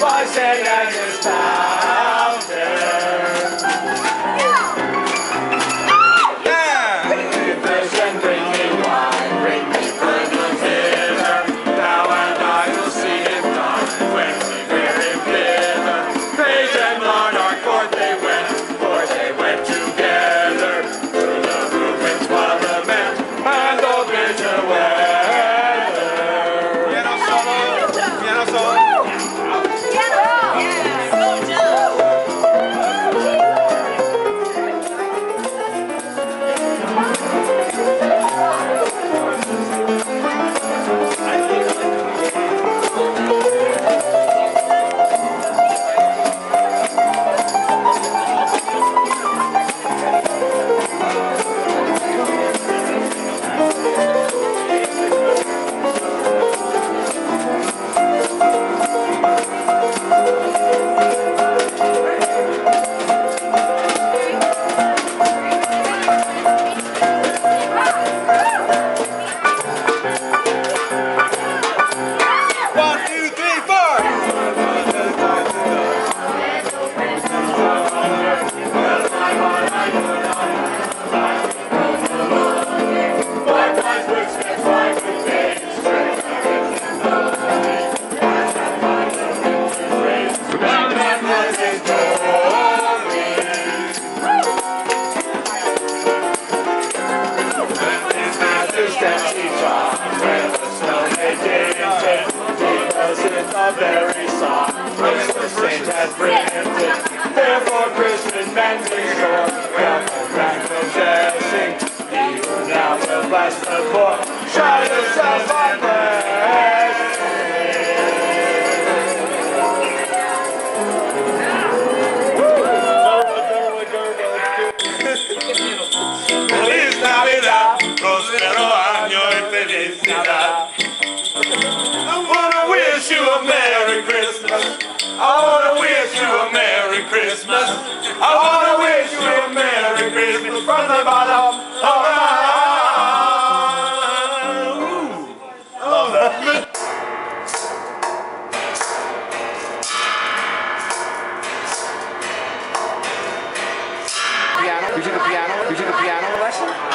by St. Agnes Fountain. The very song, which the saint has printed, therefore Christian men be sure, welcome back possessing. Who now will bless the poor, shall yourself on Feliz Navidad, próspero año y felicidad. Christmas. I wanna wish you a Merry Christmas. I wanna wish you a Merry Christmas from the bottom of my heart. Piano? You took a piano? You took a piano lesson?